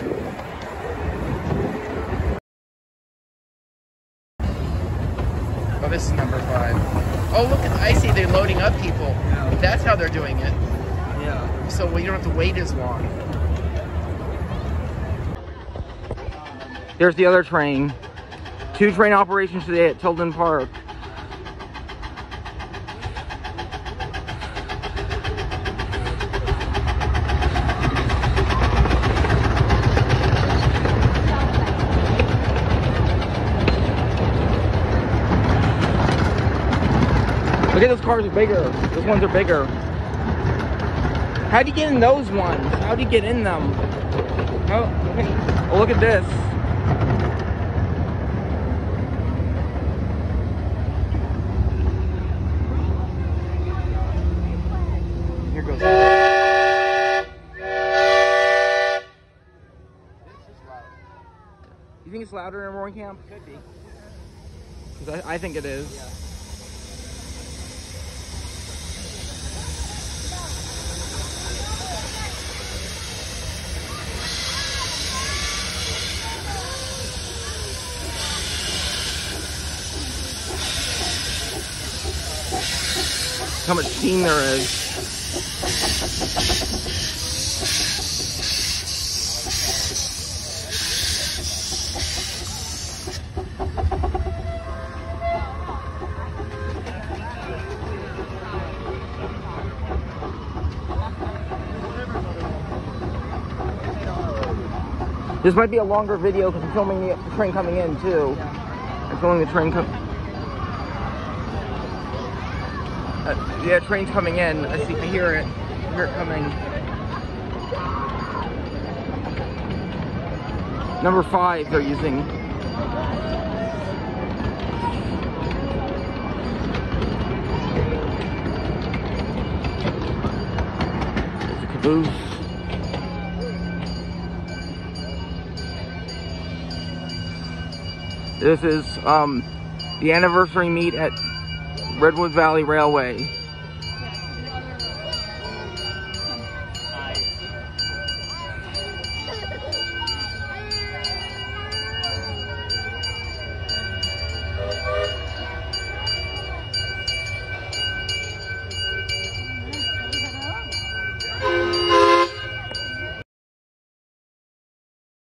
that. Oh, this is number five. Oh, look, at I see they're loading up people. Yeah. That's how they're doing it. Yeah. So well, you don't have to wait as long. There's the other train. Two train operations today at Tilden Park. Look at those cars are bigger. Those ones are bigger. How do you get in those ones? How do you get in them? Oh, look at this. Here goes. You think it's louder in Roaring Camp? Could be. I, I think it is. Yeah. How much steam there is. This might be a longer video because I'm filming the, train coming in too. I'm filming the train coming. Uh, yeah, train's coming in. I see. I hear it. I hear it coming. Number five, they're using. Caboose. This is um, the anniversary meet at Redwood Valley Railway.